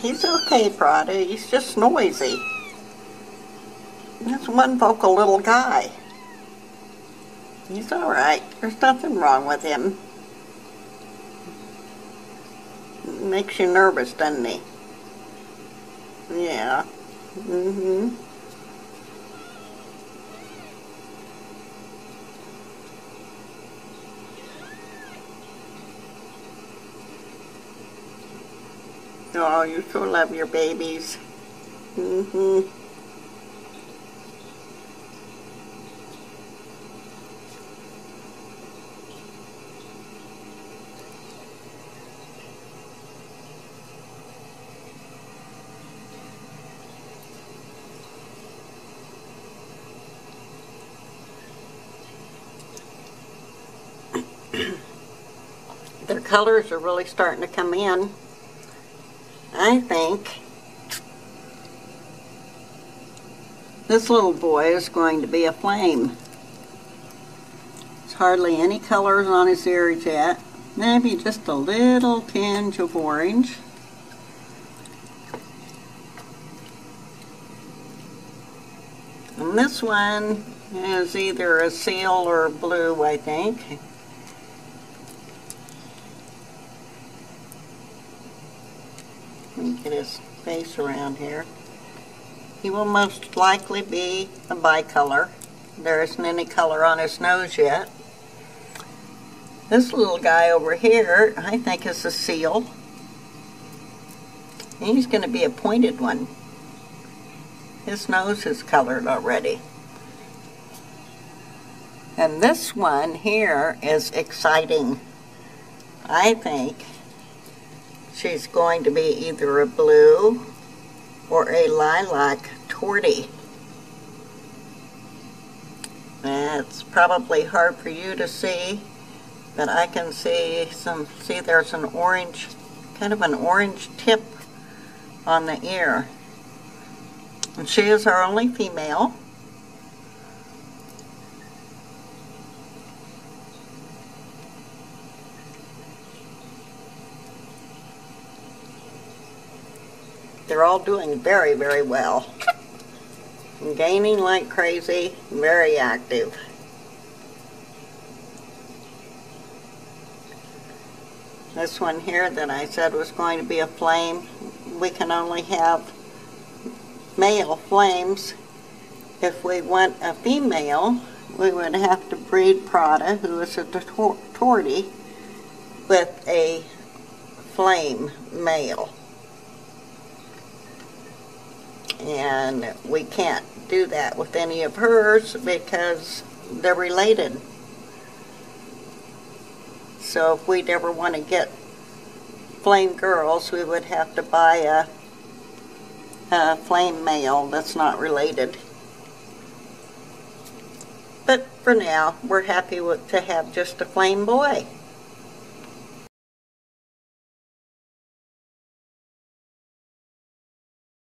He's okay, Prada. He's just noisy. He's one vocal little guy. He's all right. There's nothing wrong with him. Makes you nervous, doesn't he? Yeah. Mm-hmm. Oh, you so love your babies. Mm-hmm. Their colors are really starting to come in. I think this little boy is going to be a flame. There's hardly any colors on his ears yet. Maybe just a little tinge of orange. And this one is either a seal or blue, I think. Me get his face around here. He will most likely be a bicolor. There isn't any color on his nose yet. This little guy over here, I think is a seal. He's going to be a pointed one. His nose is colored already. And this one here is exciting. I think she's going to be either a blue or a lilac tortie. That's probably hard for you to see, but I can see some, see there's an orange, kind of an orange tip on the ear. And she is our only female. They're all doing very, very well. Gaining like crazy, very active. This one here that I said was going to be a flame, we can only have male flames. If we want a female, we would have to breed Prada, who is a tortie, with a flame male and we can't do that with any of hers because they're related. So if we'd ever want to get flame girls, we would have to buy a, a flame male that's not related. But for now, we're happy with, to have just a flame boy.